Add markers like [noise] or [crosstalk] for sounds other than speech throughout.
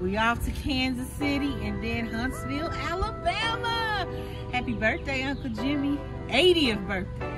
We off to Kansas City and then Huntsville, Alabama. Happy birthday, Uncle Jimmy. 80th birthday.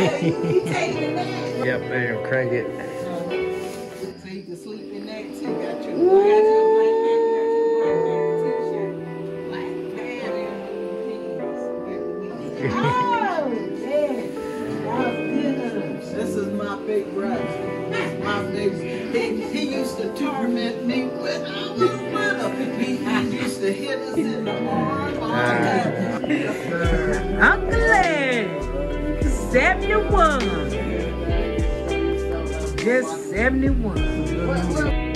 Yep, there, crank it. So you can sleep in that too. Got your black, your black black t-shirt, black pants, Oh, man. That good. This is my big brother. My big. He, he used to torment me I was little. He, he used to hit us in the arm all time. Uh, Uncle Larry, 71. Just 71.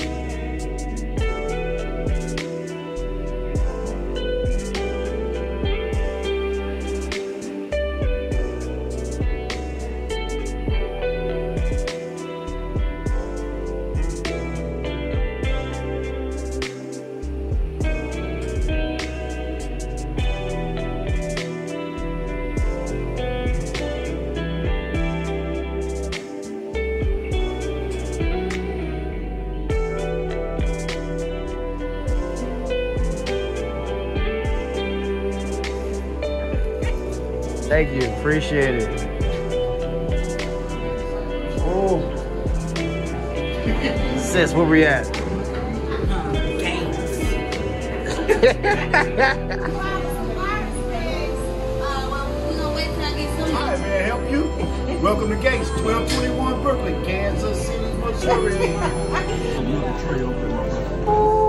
Thank you, appreciate it. Oh. [laughs] Sis, where we at? Hi, may I help you? Welcome to Gates, 1221 Brooklyn, Kansas City, Missouri. [laughs]